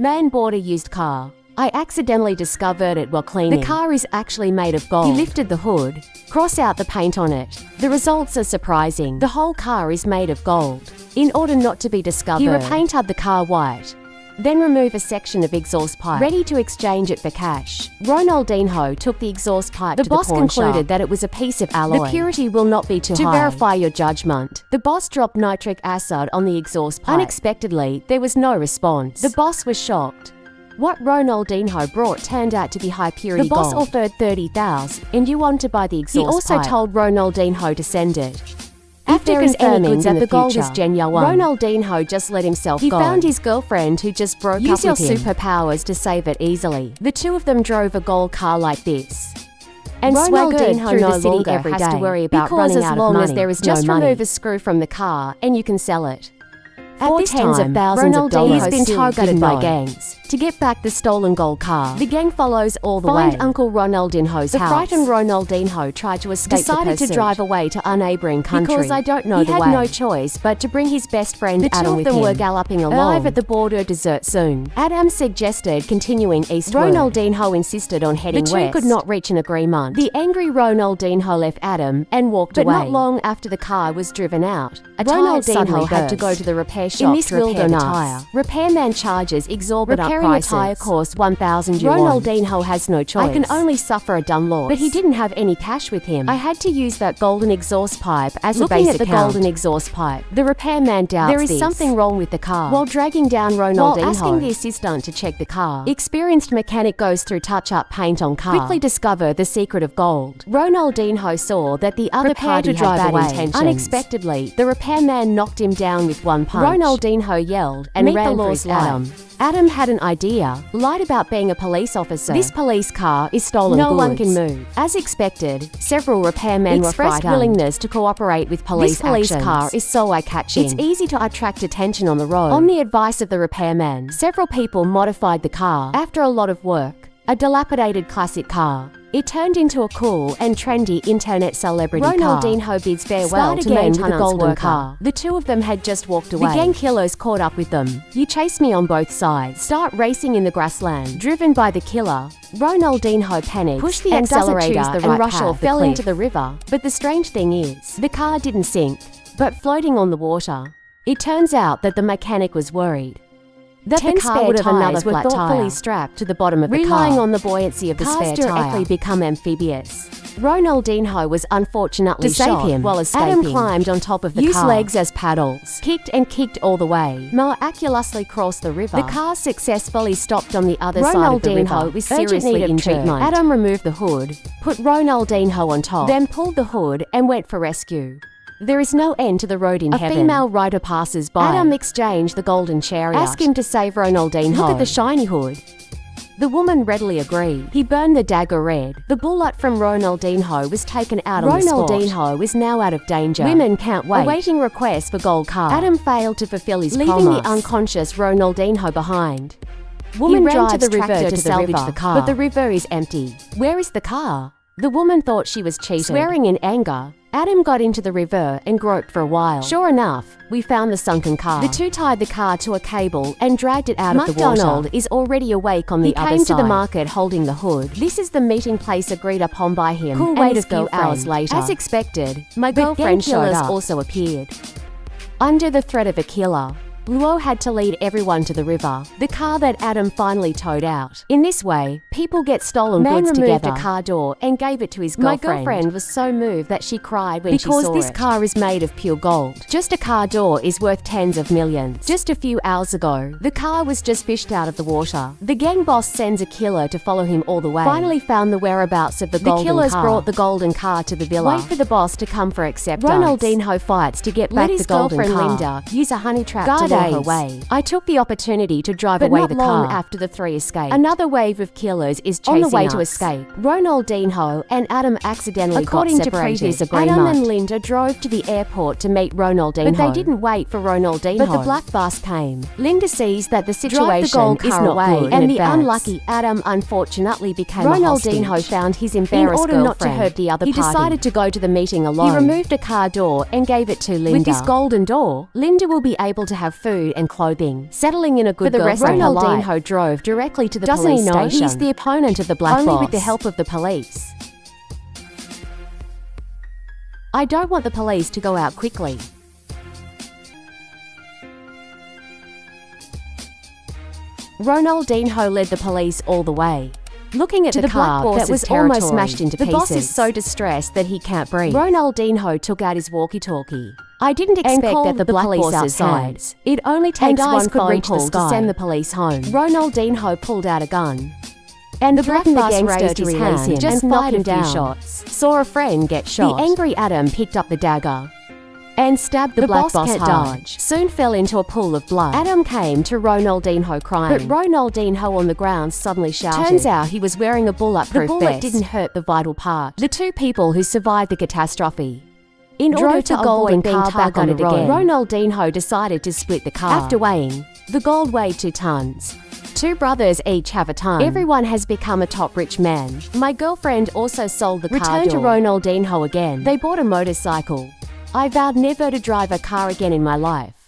Man bought a used car. I accidentally discovered it while cleaning. The car is actually made of gold. He lifted the hood, cross out the paint on it. The results are surprising. The whole car is made of gold. In order not to be discovered, he repainted the car white. Then remove a section of exhaust pipe, ready to exchange it for cash. Ronaldinho took the exhaust pipe the to boss the boss concluded shop. that it was a piece of alloy. The purity will not be too to high. To verify your judgment, the boss dropped nitric acid on the exhaust pipe. Unexpectedly, there was no response. The boss was shocked. What Ronaldinho brought turned out to be high purity The boss gold. offered 30,000 and you want to buy the exhaust pipe. He also pipe. told Ronaldinho to send it. After confirming that the, gold is genuine, Ronaldinho just let himself he go. He found his girlfriend who just broke Use up with him. Use your superpowers to save it easily. The two of them drove a gold car like this. And Ronaldinho through no the city every has day. to worry about because running out of money. as long as there is just no money. remove a screw from the car and you can sell it. At this tens time, of thousands Ronaldinho of dollars has been targeted by gangs. To get back the stolen gold car, the gang follows all the Find way. Uncle Ronaldinho's the house. The frightened Ronaldinho tried to escape Decided to drive away to a neighbouring country. Because I don't know he the way. He had no choice but to bring his best friend the Adam with him. The two of them were galloping along. Arrive at the border desert soon. Adam suggested continuing eastward. Ronaldinho insisted on heading west. The two west. could not reach an agreement. The angry Ronaldinho left Adam and walked but away. But not long after the car was driven out, a Ronaldinho had to go to the repair shop In this to repair the tire. Repairman charges exorbitant Repairing prices. a tire costs 1,000 yuan. Ronaldinho has no choice. I can only suffer a done loss. But he didn't have any cash with him. I had to use that golden exhaust pipe as Looking a base at the account. golden exhaust pipe, the repairman doubts There is this. something wrong with the car. While dragging down Ronaldinho, While asking the assistant to check the car, experienced mechanic goes through touch-up paint on car. Quickly discover the secret of gold. Ronaldinho saw that the other Prepare party to drive had bad away. intentions. Unexpectedly, the repairman knocked him down with one punch. Ronaldinho yelled and Meet ran the law's for Adam. Adam had an idea, lied about being a police officer. This police car is stolen No goods. one can move. As expected, several repairmen expressed willingness to cooperate with police This police actions. car is so eye-catching. It's easy to attract attention on the road. On the advice of the repairman, several people modified the car. After a lot of work, a dilapidated classic car, it turned into a cool and trendy internet celebrity Ronaldinho car. bids farewell Start to again to the golden worker. car. The two of them had just walked away. The gang killers caught up with them. You chase me on both sides. Start racing in the grassland. Driven by the killer, Ronaldinho panics, pushed the accelerator the right and fell cliff. into the river. But the strange thing is, the car didn't sink, but floating on the water. It turns out that the mechanic was worried that Ten the car would have another were thoughtfully tire. strapped to the bottom of the car. Relying on the buoyancy of the Cars spare directly become amphibious. Ronaldinho was unfortunately to save him while escaping. Adam climbed on top of the Used car, legs as paddles, kicked and kicked all the way, miraculously crossed the river. The car successfully stopped on the other Ronaldinho side of the river. was seriously injured. Treatment. Adam removed the hood, put Ronaldinho on top, then pulled the hood and went for rescue. There is no end to the road in a heaven. A female rider passes by. Adam exchanged the golden chariot. Ask him to save Ronaldinho. Look at the shiny hood. The woman readily agreed. He burned the dagger red. The bullet from Ronaldinho was taken out on Ronaldinho the spot. is now out of danger. Women can't wait. Awaiting requests for gold car. Adam failed to fulfill his leaving promise. the unconscious Ronaldinho behind. Woman he ran to the river to, to salvage the, river, the car, but the river is empty. Where is the car? The woman thought she was cheated. Swearing in anger, Adam got into the river and groped for a while. Sure enough, we found the sunken car. The two tied the car to a cable and dragged it out McDonald of the water. McDonald is already awake on the he other side. He came to the market holding the hood. This is the meeting place agreed upon by him. Cool wait a few hours later. As expected, my but girlfriend showed up. also appeared. Under the threat of a killer, Luo had to lead everyone to the river, the car that Adam finally towed out. In this way, people get stolen Man goods removed together. a car door and gave it to his girlfriend. My girlfriend was so moved that she cried when because she saw it. Because this car is made of pure gold. Just a car door is worth tens of millions. Just a few hours ago, the car was just fished out of the water. The gang boss sends a killer to follow him all the way. Finally found the whereabouts of the, the golden car. The killers brought the golden car to the villa. Wait for the boss to come for acceptance. Ronaldinho fights to get Let back the golden car. Linda use a honey trap Guard to days. her way. I took the opportunity to drive but away the car. after the three escaped. Another wave of killers is chasing On the way us. to escape, Ronaldinho and Adam accidentally According got separated. to previous agreement, Adam and Linda drove to the airport to meet Ronaldinho. But they didn't wait for Ronaldinho. But the black bus came. Linda sees that the situation the is not good and the unlucky Adam unfortunately became Ronaldinho found his embarrassed In order not to hurt the other he party, decided to go to the meeting alone. He removed a car door and gave it to Linda. With this golden door, Linda will be able to have food and clothing. Settling in a good For the girl rest Ronaldinho drove directly to the Doesn't police he know station. he's the opponent of the black Only with the help of the police. I don't want the police to go out quickly. Ronaldinho led the police all the way. Looking at the, the car that was almost smashed into The pieces. boss is so distressed that he can't breathe. Ronaldinho took out his walkie-talkie. I didn't expect that the, the black police outside. hands. It only takes one could phone reach call to send the police home. Ronaldinho pulled out a gun. And the black threatened the boss gangster raised to his release him just and fired him a few down. shots. Saw a friend get shot. The angry Adam picked up the dagger and stabbed the, The black boss boss hard. dodge. Soon fell into a pool of blood. Adam came to Ronaldinho crying, but Ronaldinho on the ground suddenly shouted. Turns out he was wearing a bulletproof vest. The bullet vest. didn't hurt the vital part. The two people who survived the catastrophe. In Drove order to avoid avoid being being back on the targeted road, again. Ronaldinho decided to split the car. After weighing, the gold weighed two tons. Two brothers each have a ton. Everyone has become a top rich man. My girlfriend also sold the car. Returned to. Ronaldinho again. They bought a motorcycle. I vowed never to drive a car again in my life.